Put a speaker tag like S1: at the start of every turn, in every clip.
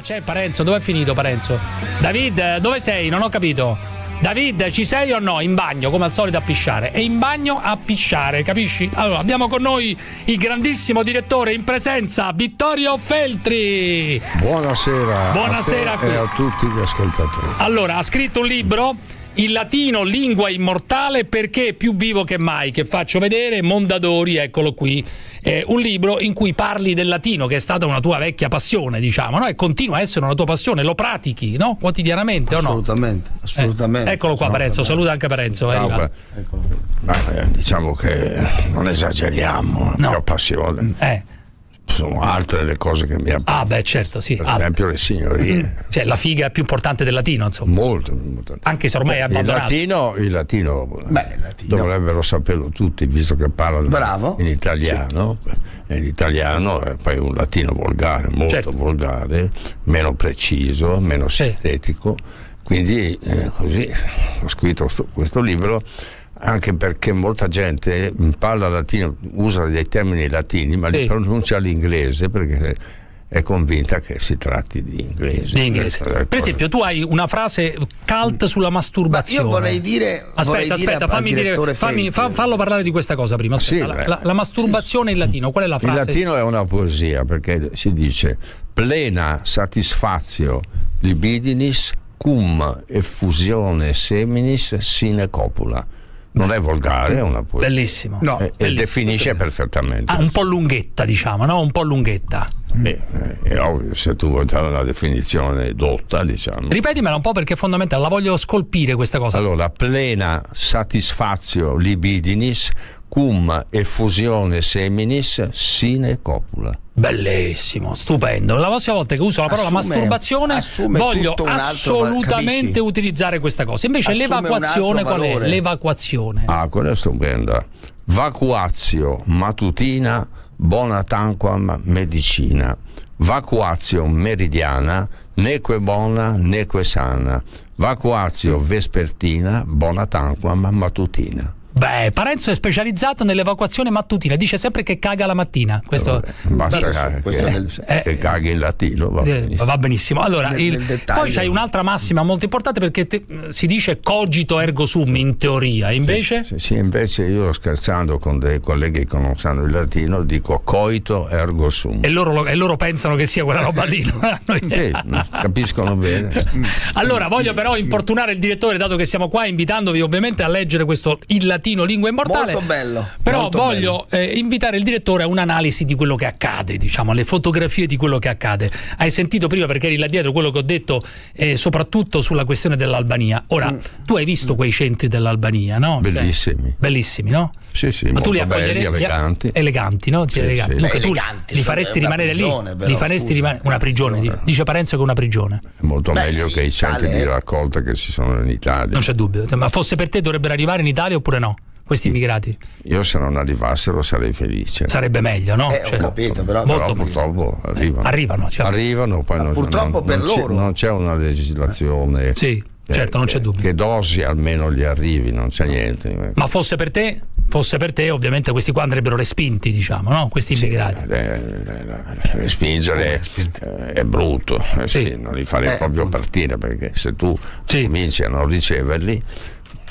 S1: Ma c'è Parenzo, dove è finito Parenzo? David, dove sei? Non ho capito. David, ci sei o no? In bagno, come al solito a pisciare. E in bagno a pisciare, capisci? Allora, abbiamo con noi il grandissimo direttore in presenza, Vittorio Feltri.
S2: Buonasera.
S1: Buonasera
S2: a, te e a tutti gli ascoltatori.
S1: Allora, ha scritto un libro il latino lingua immortale perché è più vivo che mai che faccio vedere Mondadori eccolo qui eh, un libro in cui parli del latino che è stata una tua vecchia passione diciamo no? e continua a essere una tua passione lo pratichi no? quotidianamente
S3: assolutamente,
S1: o no?
S3: assolutamente
S1: eh, eccolo qua Parenzo saluta anche Parenzo
S2: beh, diciamo che non esageriamo no. la passione
S1: eh
S2: sono altre le cose che mi
S1: Ah, beh, certo, sì.
S2: Per
S1: ah.
S2: esempio le signorie.
S1: Cioè, la figa più importante del latino, insomma.
S2: Molto, molto.
S1: Anche se ormai è abbandonato.
S2: Il latino, il latino,
S3: beh, il latino.
S2: dovrebbero saperlo tutti, visto che parlano
S3: Bravo.
S2: in italiano. Sì. E l'italiano è poi un latino volgare, molto certo. volgare, meno preciso, meno sintetico. Sì. Quindi, eh, così, ho scritto sto, questo libro anche perché molta gente parla latino, usa dei termini latini, ma sì. li pronuncia all'inglese perché è convinta che si tratti di inglese.
S1: Di inglese. Per, per esempio, tu hai una frase cult sulla masturbazione.
S3: Ma io vorrei dire.
S1: Aspetta,
S3: vorrei
S1: aspetta,
S3: dire
S1: fammi dire, fammi, fa, fallo parlare di questa cosa prima. Aspetta, sì, la, la, la, masturbazione sì. in latino, qual è la frase?
S2: Il latino è una poesia perché si dice plena satisfazio libidinis cum effusione seminis sine copula non è volgare, è una poesia.
S1: Bellissimo.
S2: No, e,
S1: bellissimo.
S2: definisce perfettamente.
S1: Ah, un po' lunghetta, diciamo, no? Un po' lunghetta.
S2: Beh, è ovvio, se tu vuoi dare una definizione dotta, diciamo.
S1: Ripetimela un po' perché è fondamentale, la voglio scolpire questa cosa.
S2: Allora, plena satisfazio libidinis cum effusione seminis sine copula.
S1: Bellissimo, stupendo. La prossima volta che uso la parola
S3: assume,
S1: masturbazione
S3: assume
S1: voglio assolutamente
S3: capisci?
S1: utilizzare questa cosa. Invece l'evacuazione qual è? L'evacuazione.
S2: Ah, quella è stupenda. Vacuazio matutina bona tanquam medicina. Vacuazio meridiana neque bona neque sana. Vacuazio vespertina bona tanquam matutina.
S1: Beh, Parenzo è specializzato nell'evacuazione mattutina, dice sempre che caga la mattina. Questo,
S2: eh, basta beh, questo eh, nel, eh, che caghi in latino, va benissimo.
S1: Va benissimo. Allora, nel, il, nel poi c'hai un'altra massima molto importante perché te, si dice cogito ergo sum in teoria, invece?
S2: Sì, sì, sì, invece io scherzando con dei colleghi che non sanno il latino dico coito ergo sum.
S1: E loro, e loro pensano che sia quella roba lì.
S2: sì, capiscono bene.
S1: Allora, voglio però importunare il direttore, dato che siamo qua, invitandovi ovviamente a leggere questo il latino latino lingua immortale.
S3: Molto bello.
S1: Però
S3: molto
S1: voglio
S3: bello.
S1: Eh, invitare il direttore a un'analisi di quello che accade, diciamo, le fotografie di quello che accade. Hai sentito prima perché eri là dietro quello che ho detto, eh, soprattutto sulla questione dell'Albania. Ora, mm. tu hai visto quei centri dell'Albania, no?
S2: Bellissimi.
S1: Cioè, bellissimi, no?
S2: Sì, sì,
S1: Ma tu li
S2: belli, eleganti.
S1: Eleganti, no?
S2: Sì,
S1: eleganti.
S2: sì.
S1: Dunque, tu
S3: eleganti,
S1: li faresti rimanere
S3: prigione,
S1: lì?
S3: Però,
S1: li faresti rimanere una prigione,
S2: prigione.
S1: dice Parenzo che è una prigione.
S2: È molto
S3: Beh,
S2: meglio
S3: sì,
S2: che i centri
S3: tale-
S2: di raccolta che ci sono in Italia.
S1: Non c'è dubbio. Ma fosse per te dovrebbero arrivare in Italia oppure no? Questi immigrati?
S2: Io se non arrivassero sarei felice.
S1: Sarebbe meglio, no?
S3: Eh, ho
S1: Cioè,
S3: capito, però,
S1: molto
S2: Però purtroppo arrivano.
S1: Arrivano, cioè-
S2: Arrivano, poi non,
S3: purtroppo
S2: non-
S3: per
S2: non c'è-
S3: loro.
S2: non c'è una legislazione.
S1: Sì,
S2: eh,
S1: certo, non c'è
S2: che-
S1: dubbio.
S2: Che dosi almeno gli arrivi, non c'è niente.
S1: Ma fosse per te, fosse per te, ovviamente questi qua andrebbero respinti, diciamo, no? Questi immigrati.
S2: Eh, eh, eh, Respingere eh, è brutto, eh, sì,
S1: Sì.
S2: non li farei
S3: Eh,
S2: proprio partire perché se tu
S1: Sì.
S2: cominci a non riceverli,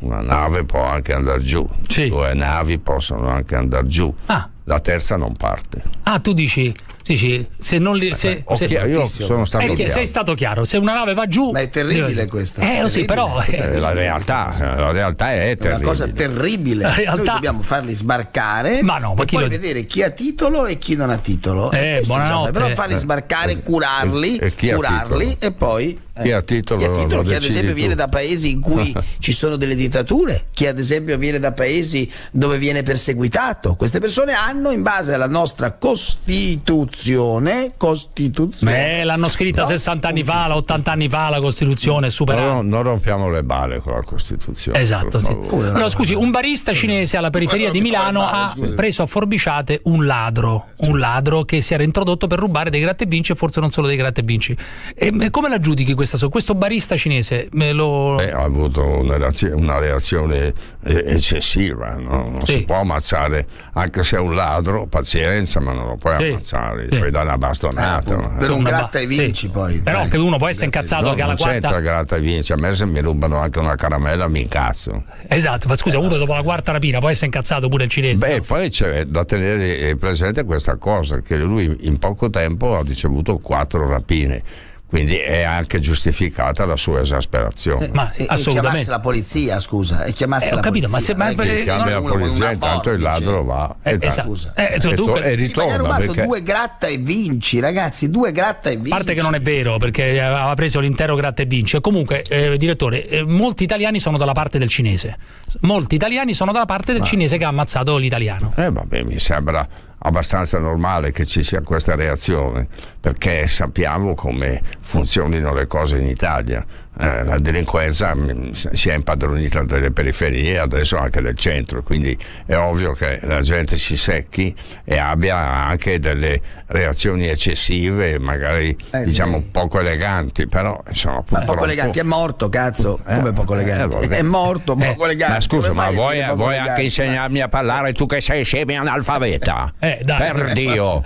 S2: una nave può anche andare giù,
S1: Sì.
S2: due navi possono anche andare giù,
S1: Ah.
S2: la terza non parte.
S1: Ah, tu dici, dici se non li. Se,
S2: Ho
S1: se-
S2: chiaro, io sono stato
S1: eh,
S2: chiaro.
S1: sei stato chiaro, se una nave va giù.
S3: Ma è terribile questa,
S1: Eh, lo sì,
S3: terribile.
S1: però. eh,
S2: Eh, la realtà, la realtà è
S3: È una
S2: terribile.
S3: cosa terribile.
S1: La realtà-
S3: Noi dobbiamo farli sbarcare
S1: Ma no, ma
S3: e
S1: chi
S3: poi
S1: lo-
S3: vedere chi ha titolo e chi non ha titolo.
S1: Eh, buonanotte.
S3: bisogna- Però farli sbarcare, curarli,
S2: e ha
S3: curarli e poi. Eh,
S2: Chi ha titolo
S3: chi, ha
S2: lo
S3: titolo, chi ad esempio
S2: tu.
S3: viene da paesi in cui ci sono delle dittature, chi ad esempio viene da paesi dove viene perseguitato. Queste persone hanno, in base alla nostra Costituzione, Costituzione
S1: Eh, l'hanno scritta
S3: No,
S1: 60 anni fa, la 80 anni fa, la Costituzione è superata.
S2: Però non rompiamo le balle con la Costituzione.
S1: Esatto, sì. Però scusi, un barista cinese alla periferia di Milano ha preso a forbiciate un ladro, un ladro che si era introdotto per rubare dei gratta e vinci e forse non solo dei gratta e vinci. E come la giudichi questa questa questo barista cinese me lo...
S2: Beh, ha avuto una reazione, una reazione eccessiva, no? non sì. si può ammazzare anche se è un ladro, pazienza, ma non lo puoi sì. ammazzare, sì. puoi dare una bastonata.
S3: Eh, per un gratta e vinci poi.
S1: Però che uno può essere incazzato no, che alla quarta...
S2: Non c'entra gratta e vinci, a me se mi rubano anche una caramella mi incazzo.
S1: Esatto, ma scusa, uno dopo la quarta rapina può essere incazzato pure il cinese.
S2: Beh, no? poi c'è da tenere presente questa cosa, che lui in poco tempo ha ricevuto quattro rapine quindi è anche giustificata la sua esasperazione. Eh,
S3: ma
S2: e,
S3: assolutamente. E chiamasse la polizia, scusa, e chiamasse
S1: eh, ho
S3: la
S1: capito,
S3: polizia.
S1: ma se
S2: ma
S1: eh,
S2: cambia la polizia, intanto il ladro va
S1: eh,
S2: e,
S1: esatto.
S3: scusa.
S1: Eh, cioè,
S2: e,
S1: dunque,
S2: e ritorna.
S3: Sì, rubato
S2: perché...
S3: due gratta e vinci, ragazzi, due gratta e vinci.
S1: A parte che non è vero, perché aveva preso l'intero gratta e vinci. Comunque, eh, direttore, eh, molti italiani sono dalla parte del cinese. Molti italiani sono dalla parte del ma... cinese che ha ammazzato l'italiano.
S2: Eh vabbè, mi sembra abbastanza normale che ci sia questa reazione perché sappiamo come funzionino le cose in Italia eh, la delinquenza mm, si è impadronita delle periferie adesso anche del centro, quindi è ovvio che la gente si secchi e abbia anche delle reazioni eccessive, magari eh, diciamo eh. poco eleganti, però insomma
S3: purtroppo... Poco eleganti, è morto cazzo, eh, come poco eleganti? è morto, poco eleganti.
S2: Ma scusa, ma vuoi, vuoi anche insegnarmi a parlare tu che sei semi-analfabeta? per Dio,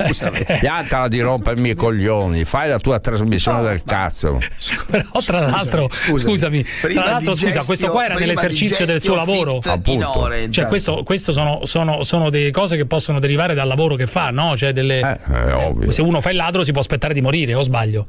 S2: piantala di rompermi i coglioni, fai la tua trasmissione no, del cazzo.
S1: Però tra l'altro scusami, scusami. Tra l'altro, scusa, questo qua era nell'esercizio del suo lavoro.
S3: Ore,
S1: cioè, questo, questo sono, sono, sono, delle cose che possono derivare dal lavoro che fa, no? Cioè delle,
S2: eh,
S1: se uno fa il ladro si può aspettare di morire, o sbaglio?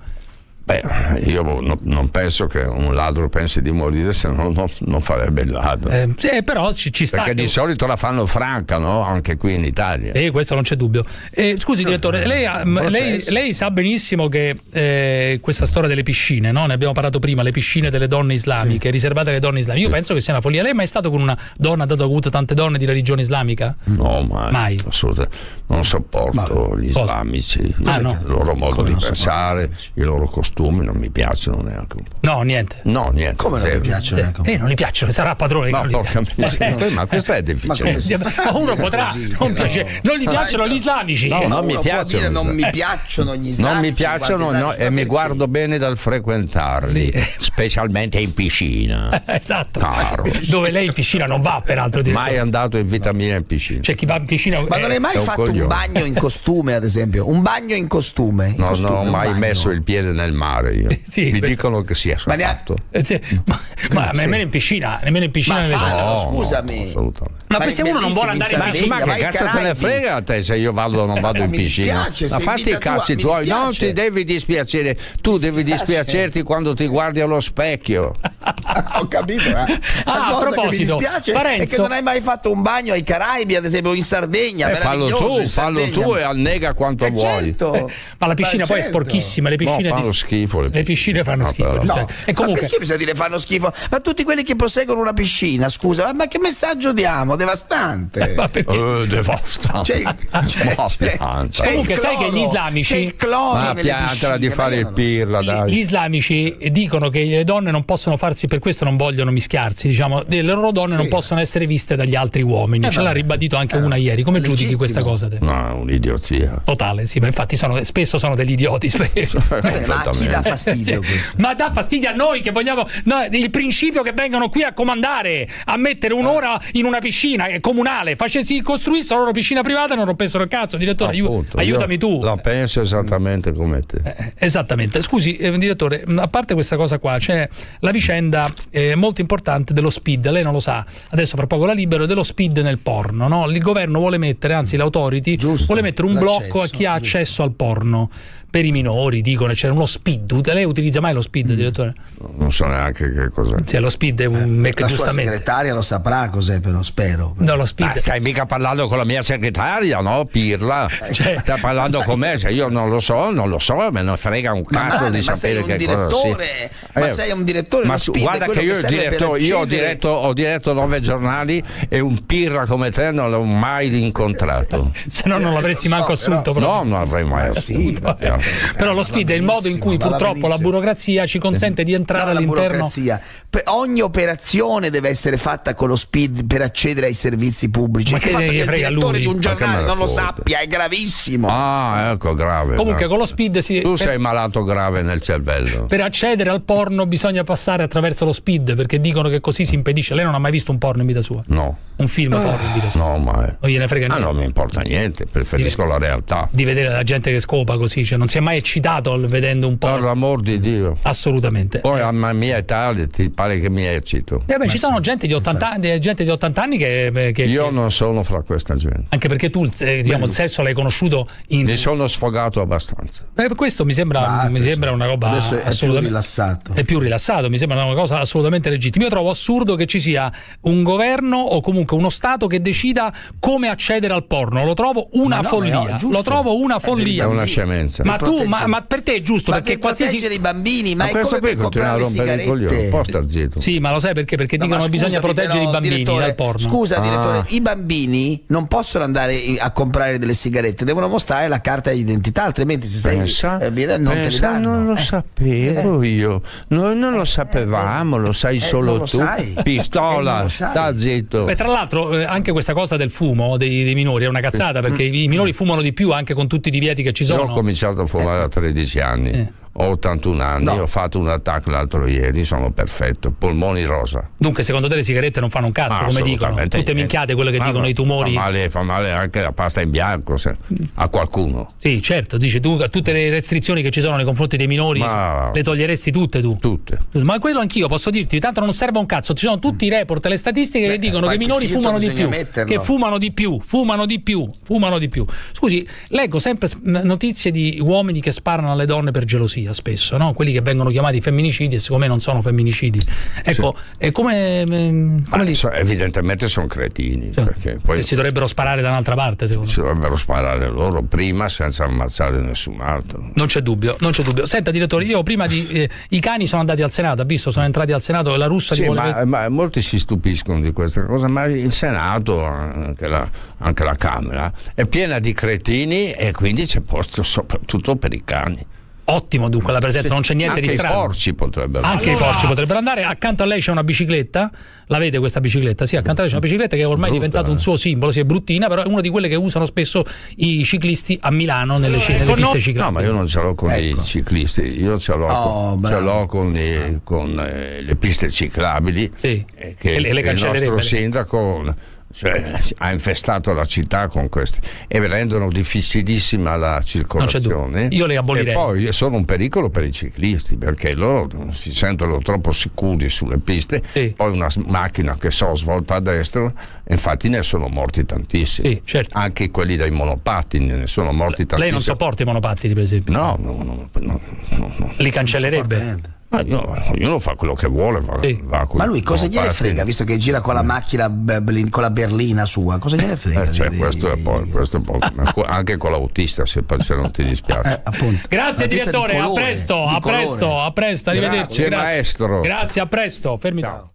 S2: Beh, io no, non penso che un ladro pensi di morire se no non, non farebbe il ladro.
S1: Eh, sì, però ci, ci sta.
S2: Perché di solito la fanno franca, no? Anche qui in Italia.
S1: Eh, questo non c'è dubbio. Eh, scusi, direttore, lei, lei, lei, sa benissimo che eh, questa storia delle piscine, no? Ne abbiamo parlato prima, le piscine delle donne islamiche, sì. riservate alle donne islamiche. Io sì. penso che sia una follia. Lei è mai stato con una donna, dato che ha avuto tante donne di religione islamica?
S2: No, mai. mai. Assolutamente. Non sopporto Ma, gli islamici, ah, no. il loro modo Come di pensare, i loro costumi, non mi piacciono neanche un po'.
S1: No, niente.
S2: No, niente.
S3: Come non mi piacciono neanche un po'?
S1: Eh, non gli piacciono, sarà padrone.
S2: Ma porca miseria, ma questo è difficile.
S1: Ma, uno potrà non, piace, non gli piacciono gli islamici.
S2: No, non mi piacciono.
S3: Non mi piacciono gli islamici.
S2: Non mi piacciono no, e mi guardo bene dal frequentarli, specialmente in piscina.
S1: esatto. Caro. Dove lei in piscina non va, peraltro.
S2: Mai andato in vita mia in piscina.
S1: C'è chi va in piscina.
S3: Ma non hai mai fatto un, un bagno in costume, ad esempio? Un bagno in costume?
S2: No, non ho mai messo il piede nel mare io. Sì, mi questo... dicono che sia
S3: ma,
S2: fatto.
S1: Eh, sì, ma, ma sì. nemmeno in piscina, nemmeno in piscina.
S3: Ma
S1: fallo,
S3: no, scusami.
S1: No, ma se uno non vuole andare in piscina,
S2: ma che cazzo te ne frega a te se io vado o non vado in piscina? ma fatti i cazzi tuoi, non ti devi dispiacere, tu devi dispiacerti quando ti guardi allo specchio.
S3: Ho capito, eh.
S1: Ah, a proposito, mi
S3: dispiace
S1: Parenzo...
S3: è che non hai mai fatto un bagno ai Caraibi, ad esempio in Sardegna.
S2: Eh, fallo tu, fallo tu e annega quanto
S3: eh,
S2: vuoi.
S3: Certo.
S1: Eh, ma la piscina ma poi certo. è sporchissima, le piscine
S2: no, fanno
S1: di...
S2: schifo. Le
S1: piscine, le piscine fanno no, schifo.
S3: No. E comunque... Ma perché bisogna dire fanno schifo? Ma tutti quelli che posseggoano una piscina, scusa, ma che messaggio diamo? Devastante.
S1: ma perché?
S2: Uh, devastante.
S3: C'è, c'è, c'è,
S1: c'è comunque sai che gli islamici
S3: c'è il cloro
S2: ma piantala di fare il pirla dai.
S1: gli islamici dicono che le donne non possono farsi per questo non vogliono mischiarsi diciamo le loro donne sì. non possono essere viste dagli altri uomini. Eh, ce l'ha ribadito anche eh, una ieri. Come legittimo. giudichi questa cosa te?
S2: no un'idiozia
S1: totale sì ma infatti sono, spesso sono degli idioti
S3: ma a chi dà fastidio questo?
S1: ma dà fastidio a noi che vogliamo no, il principio che vengano qui a comandare a mettere un'ora in una piscina comunale. Facessi costruissero la loro piscina privata e non rompessero il cazzo. Direttore Appunto, aiutami tu.
S2: la penso esattamente come te.
S1: Eh, esattamente. Scusi eh, direttore a parte questa cosa qua c'è la vicenda eh, molto importante dello speed. Lei non lo sa. Adesso fra poco la libero dello speed nel porno no? il governo vuole mettere anzi l'autority vuole mettere un blocco a chi ha giusto. accesso al porno. Per i minori dicono c'è uno speed. Lei utilizza mai lo speed mm. direttore?
S2: non so neanche che cos'è.
S1: Sì, lo speed è un eh,
S3: la
S1: sua
S3: segretaria lo saprà cos'è però spero.
S1: No lo speed
S2: ah, stai mica parlando con la mia segretaria no Pirla? Cioè... stai parlando con me cioè, io non lo so non lo so me ne frega un cazzo
S3: male,
S2: di sapere che cosa sia
S3: ma eh, sei un direttore
S2: ma
S3: speed, speed
S2: guarda che io, che diretto, io ho, diretto, ho, diretto, nove giornali e un pirra come te non l'ho mai incontrato.
S1: Se no non l'avresti so, manco assunto.
S2: Però... No, non l'avrei mai assunto.
S1: Sì, però lo speed è il modo in cui purtroppo la burocrazia ci consente di entrare no, all'interno.
S3: Ogni operazione deve essere fatta con lo speed per accedere ai servizi pubblici. Ma che, che, che il direttore lui? di un giornale non lo sappia è gravissimo.
S2: Ah, ecco, grave.
S1: Comunque no. con lo speed si...
S2: Tu sei malato grave nel cervello.
S1: Per accedere al porno bisogna passare attraverso lo speed perché dicono che così si impedisce. Lei non ha mai visto un porno in vita sua?
S2: No.
S1: Un film ah. porno in vita sua?
S2: No, mai.
S1: Non gliene frega niente.
S2: Ah, non mi importa niente, preferisco di, la realtà.
S1: Di vedere la gente che scopa così, cioè non si è mai eccitato vedendo un porno.
S2: Per l'amor di Dio.
S1: Assolutamente.
S2: Poi a mia età ti pare che mi eccito.
S1: Eh beh, ci sono gente di 80 anni, gente di 80 anni che, che
S2: Io
S1: che...
S2: non sono fra questa gente.
S1: Anche perché tu eh, diciamo, il sesso l'hai conosciuto in.
S2: Mi sono sfogato abbastanza.
S1: Beh, questo mi sembra, bah, mi sembra una roba
S3: adesso è più rilassato.
S1: È più rilassato, mi sembra una cosa assolutamente legittima. Io trovo assurdo che ci sia un governo o comunque uno Stato che decida come accedere al porno. Lo trovo una no, follia. Lo trovo una follia.
S2: È una scemenza.
S1: Ma tu, ma, ma, per te è giusto ma perché per qualsiasi.
S3: proteggere i bambini, ma, ma questo
S2: qui continua a rompere i coglioni. Un po' sta zitto.
S1: Sì, ma lo sai perché? Perché dicono che bisogna proteggere i bambini dal porno.
S3: Scusa, direttore, ah. i bambini non possono andare a comprare delle sigarette, devono mostrare la carta d'identità, altrimenti se sei
S2: pensa, eh, non pensa, te li danno. Non lo eh. sapevo eh. io, noi non lo eh, sapevamo, lo sai solo lo tu. Sai. Pistola, sta zitto.
S1: Beh, tra l'altro anche questa cosa del fumo dei, dei minori è una cazzata perché mm. i minori fumano di più anche con tutti i divieti che ci sono.
S2: Io ho cominciato a fumare a 13 anni ho 81 anni, no. ho fatto un attacco l'altro ieri, sono perfetto, polmoni rosa.
S1: Dunque, secondo te le sigarette non fanno un cazzo, come dicono? Tutte minchiate quelle che ma dicono i tumori.
S2: Fa male, fa male, anche la pasta in bianco se, a qualcuno.
S1: Sì, certo, dici tu tutte le restrizioni che ci sono nei confronti dei minori ma, le toglieresti tutte tu.
S2: Tutte.
S1: Ma quello anch'io posso dirti, tanto non serve un cazzo, ci sono tutti i report, le statistiche Beh, che dicono che i minori fumano di più, metterlo. che fumano di più, fumano di più, fumano di più. Scusi, leggo sempre notizie di uomini che sparano alle donne per gelosia spesso, no? quelli che vengono chiamati femminicidi e secondo me non sono femminicidi. Ecco, sì. come, come
S2: so, evidentemente sono cretini. Sì. Poi
S1: si dovrebbero sparare da un'altra parte, secondo
S2: si me. Si dovrebbero sparare loro prima senza ammazzare nessun altro.
S1: Non c'è dubbio, non c'è dubbio. Senta, direttore, io prima di. Eh, I cani sono andati al Senato, ha visto? Sono entrati al Senato e la russa
S2: sì,
S1: di
S2: ma, ma, molti si stupiscono di questa cosa, ma il Senato, anche la, anche la Camera, è piena di cretini e quindi c'è posto soprattutto per i cani.
S1: Ottimo dunque la presenza, non c'è niente
S2: di
S1: strano.
S2: Anche i porci potrebbero
S1: Anche allora. i porci potrebbero andare. Accanto a lei c'è una bicicletta. La vede questa bicicletta? Sì, accanto a lei c'è una bicicletta che è ormai diventata un suo simbolo. Si è bruttina, però è una di quelle che usano spesso i ciclisti a Milano nelle, scene, nelle piste ciclabili.
S2: No, ma io non ce l'ho con ecco. i ciclisti, io ce l'ho oh, con, ce l'ho con, i, con eh, le piste ciclabili. Sì. Eh, che e le, le il nostro sindaco cioè, ha infestato la città con questi e rendono difficilissima la circolazione.
S1: Io le abolirei.
S2: E poi sono un pericolo per i ciclisti perché loro si sentono troppo sicuri sulle piste. Sì. Poi una macchina che so svolta a destra, infatti ne sono morti tantissimi. Sì, certo. Anche quelli dei monopattini ne sono morti tantissimi.
S1: Lei non sopporta i monopattini, per esempio?
S2: No, no, no. no, no, no
S1: Li cancellerebbe?
S2: Ma io, ognuno fa quello che vuole. Va, sì. va
S3: Ma lui cosa gliene frega, visto che gira con la eh. macchina con la berlina sua? Cosa gliene frega?
S2: Eh, cioè, questo, è poi, questo è poi, anche con l'autista, se, se non ti dispiace.
S1: Eh, Grazie, direttore. Colore, a presto, a presto, a presto. Arrivederci.
S2: Grazie, Grazie. maestro.
S1: Grazie, a presto. Fermi. Ciao.